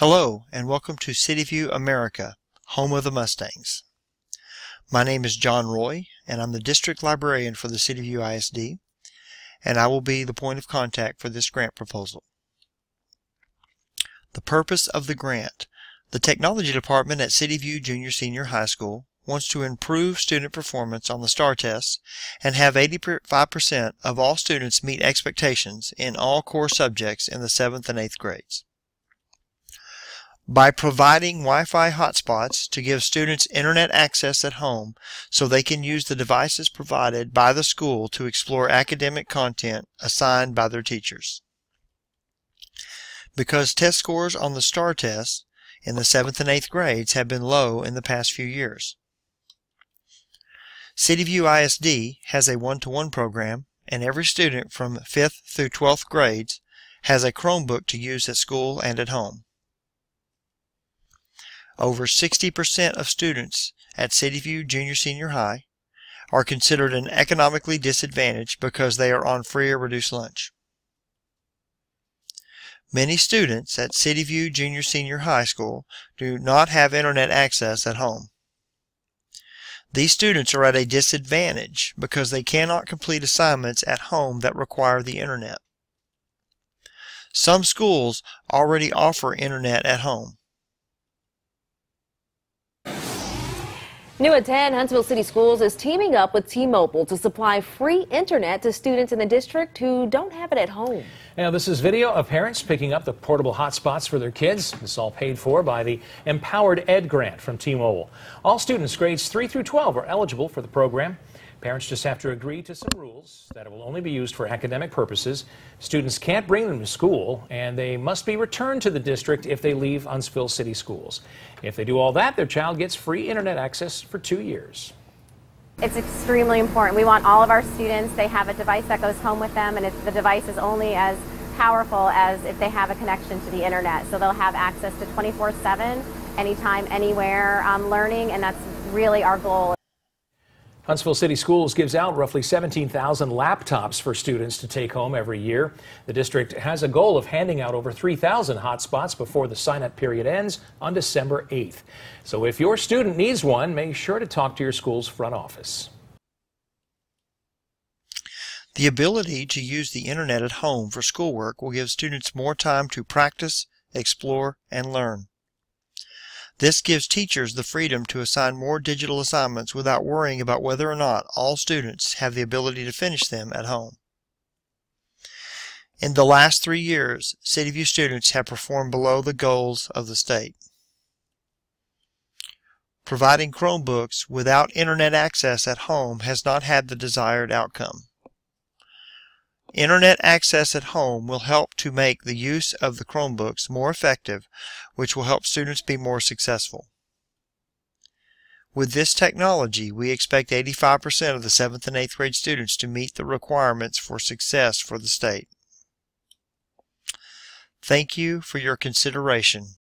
Hello, and welcome to CityView America, home of the Mustangs. My name is John Roy, and I'm the District Librarian for the CityView ISD, and I will be the point of contact for this grant proposal. The purpose of the grant. The Technology Department at CityView Junior Senior High School wants to improve student performance on the STAAR test and have 85% of all students meet expectations in all core subjects in the 7th and 8th grades by providing Wi-Fi hotspots to give students internet access at home so they can use the devices provided by the school to explore academic content assigned by their teachers. Because test scores on the STAAR test in the 7th and 8th grades have been low in the past few years. CityView ISD has a one-to-one -one program and every student from 5th through 12th grades has a Chromebook to use at school and at home. Over 60% of students at CityView Junior Senior High are considered an economically disadvantaged because they are on free or reduced lunch. Many students at CityView Junior Senior High School do not have internet access at home. These students are at a disadvantage because they cannot complete assignments at home that require the internet. Some schools already offer internet at home. New at 10, Huntsville City Schools is teaming up with T-Mobile to supply free internet to students in the district who don't have it at home. Now, this is video of parents picking up the portable hotspots for their kids. This is all paid for by the Empowered Ed grant from T-Mobile. All students grades 3 through 12 are eligible for the program. Parents just have to agree to some rules that it will only be used for academic purposes. Students can't bring them to school, and they must be returned to the district if they leave Huntsville City Schools. If they do all that, their child gets free internet access for two years. It's extremely important. We want all of our students, they have a device that goes home with them, and the device is only as powerful as if they have a connection to the internet. So they'll have access to 24 7, anytime, anywhere um, learning, and that's really our goal. Huntsville City Schools gives out roughly 17,000 laptops for students to take home every year. The district has a goal of handing out over 3,000 hotspots before the sign-up period ends on December 8th. So if your student needs one, make sure to talk to your school's front office. The ability to use the internet at home for schoolwork will give students more time to practice, explore, and learn. This gives teachers the freedom to assign more digital assignments without worrying about whether or not all students have the ability to finish them at home. In the last three years, CityView students have performed below the goals of the state. Providing Chromebooks without internet access at home has not had the desired outcome. Internet access at home will help to make the use of the Chromebooks more effective, which will help students be more successful. With this technology, we expect 85% of the 7th and 8th grade students to meet the requirements for success for the state. Thank you for your consideration.